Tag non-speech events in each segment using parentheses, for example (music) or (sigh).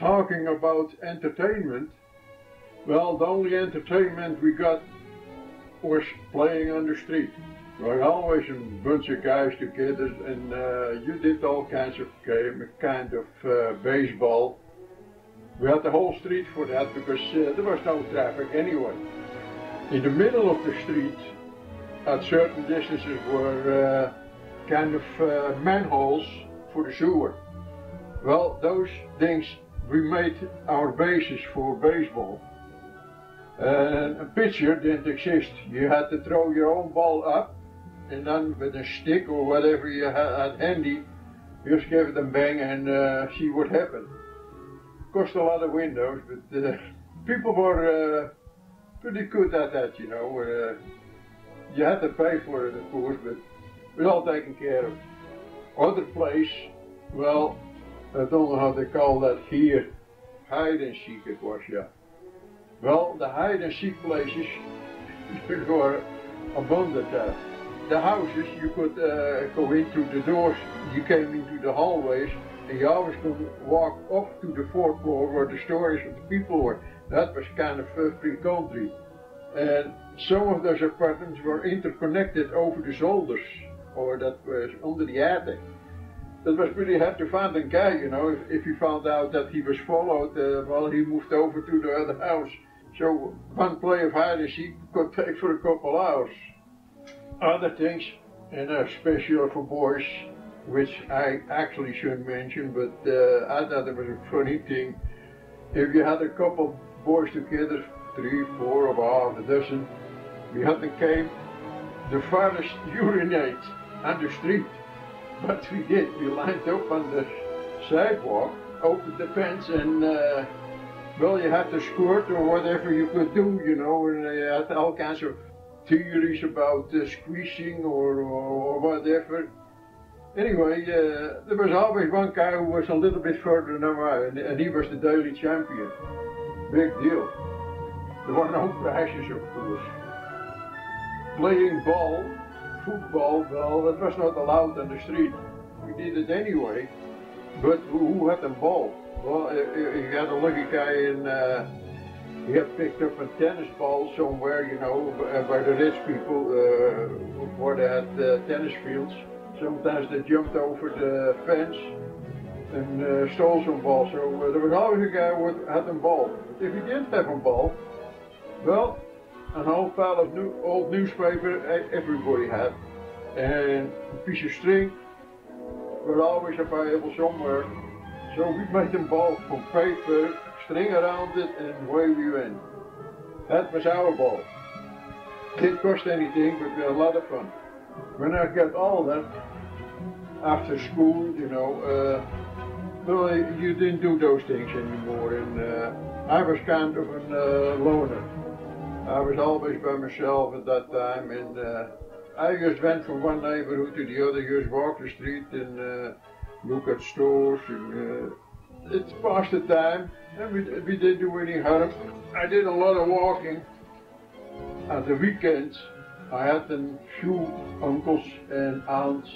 talking about entertainment, well, the only entertainment we got was playing on the street. We were always a bunch of guys together, and uh, you did all kinds of game, kind of uh, baseball. We had the whole street for that because uh, there was no traffic anyway. In the middle of the street, at certain distances, were uh, kind of uh, manholes for the sewer. Well, those things we made our bases for baseball. And a pitcher didn't exist. You had to throw your own ball up, and then with a stick or whatever you had handy, you just give it a bang and uh, see what happened. Cost a lot of windows, but uh, people were uh, pretty good at that, you know. Uh, you had to pay for it, of course, but it was all taken care of. Other place, well, I don't know how they call that here. Hide and seek it was, the hide and seek places were abundant there. The houses, you could uh, go in through the doors, you came into the hallways, and you always could walk up to the fourth floor where the stories of the people were. That was kind of uh, free country. And some of those apartments were interconnected over the shoulders, or that was under the attic that was really hard to find a guy, you know, if, if he found out that he was followed, uh, well, he moved over to the other house. So one play of hide and seek could take for a couple hours. Other things, and especially for boys, which I actually shouldn't mention, but uh, I thought it was a funny thing. If you had a couple boys together, three, four, or half a dozen, had them came, the farthest (laughs) urinate on the street. But we did. We lined up on the sidewalk, opened the fence, and uh, well, you had to squirt or whatever you could do, you know, and you had all kinds of theories about uh, squeezing or, or, whatever. Anyway, uh, there was always one guy who was a little bit further than I, and, and he was the daily champion. Big deal. There were no prizes, of course. Playing ball football, well, that was not allowed on the street. We did it anyway, but who had the ball? Well, you had a lucky guy in, uh, he had picked up a tennis ball somewhere, you know, by the rich people, uh, where they had uh, tennis fields. Sometimes they jumped over the fence and uh, stole some ball. So uh, there was always a guy who had a ball. If he didn't have a ball, well, an old pile of new, old newspaper everybody had. And a piece of string was always available somewhere. So we made a ball from paper, string around it, and away we went. That was our ball. Didn't cost anything, but we had a lot of fun. When I got older, after school, you know, uh, well, you didn't do those things anymore, and uh, I was kind of a uh, loner. I was always by myself at that time, and uh, I just went from one neighborhood to the other, just walk the street and uh, look at stores, and uh, it's past the time, and we, we didn't do any harm. I did a lot of walking. At the weekends, I had a few uncles and aunts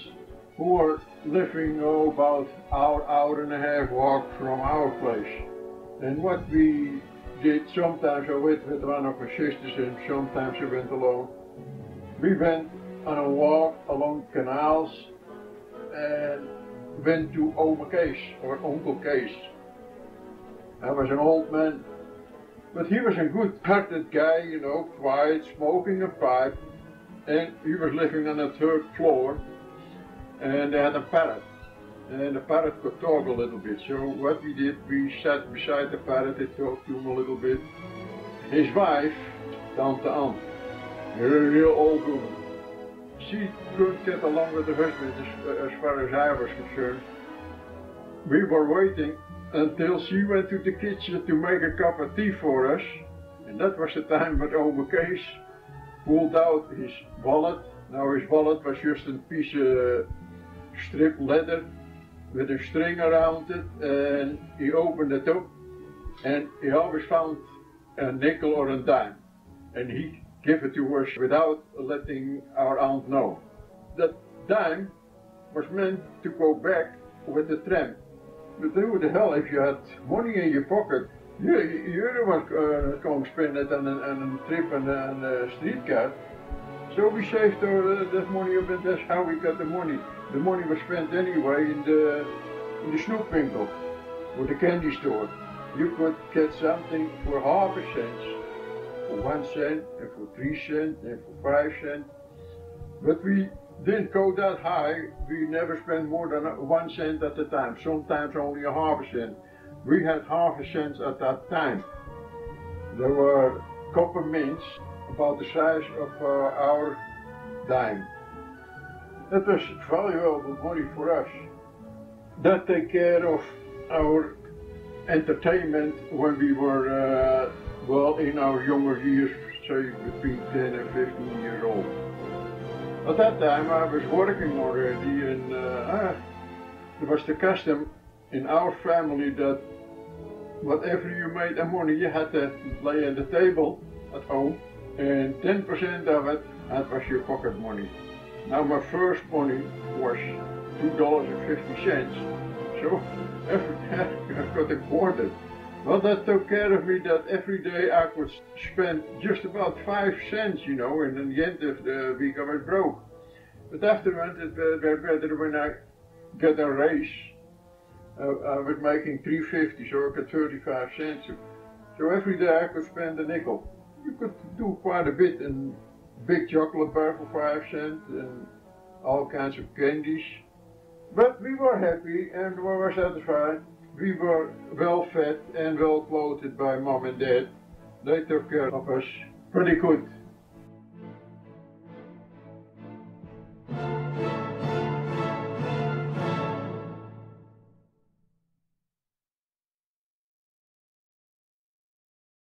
who were living oh, about hour, hour and a half walk from our place. And what we did. Sometimes I went with one of my sisters and sometimes I went alone. We went on a walk along canals and went to Ome Kees or Uncle Kees. I was an old man, but he was a good-hearted guy, you know, quiet, smoking a pipe, and he was living on the third floor, and they had a parrot and the parrot could talk a little bit. So what we did, we sat beside the parrot and talked to him a little bit. His wife, Tante Anne, a real old woman, she couldn't get along with the husband as, as far as I was concerned. We were waiting until she went to the kitchen to make a cup of tea for us. And that was the time when Kees pulled out his wallet. Now his wallet was just a piece of strip leather with a string around it and he opened it up and he always found a nickel or a dime and he gave it to us without letting our aunt know. That dime was meant to go back with the tram But who the hell, if you had money in your pocket, you, one uh, going to spend it on, on a trip and a streetcar. So we saved uh, that money up and that's how we got the money. The money was spent anyway in the, in the snoepwinkel or the candy store. You could get something for half a cent, for one cent, and for three cents, and for five cents. But we didn't go that high. We never spent more than one cent at a time, sometimes only a half a cent. We had half a cent at that time. There were copper mints about the size of uh, our dime. That was valuable money for us. That take care of our entertainment when we were, uh, well, in our younger years, say between 10 and 15 years old. At that time I was working already and uh, it was the custom in our family that whatever you made a money you had to lay on the table at home and 10% of it that was your pocket money. Now my first money was $2.50 so every (laughs) day I got a quarter. Well, that took care of me that every day I could spend just about five cents, you know, and in the end of the week I was broke. But afterwards it was better when I got a raise. Uh, I was making 350, so I got 35 cents. So every day I could spend a nickel. You could do quite a bit, and big chocolate bar for five cents, and all kinds of candies. But we were happy and we were satisfied. We were well fed and well clothed by mom and dad. They took care of us pretty good.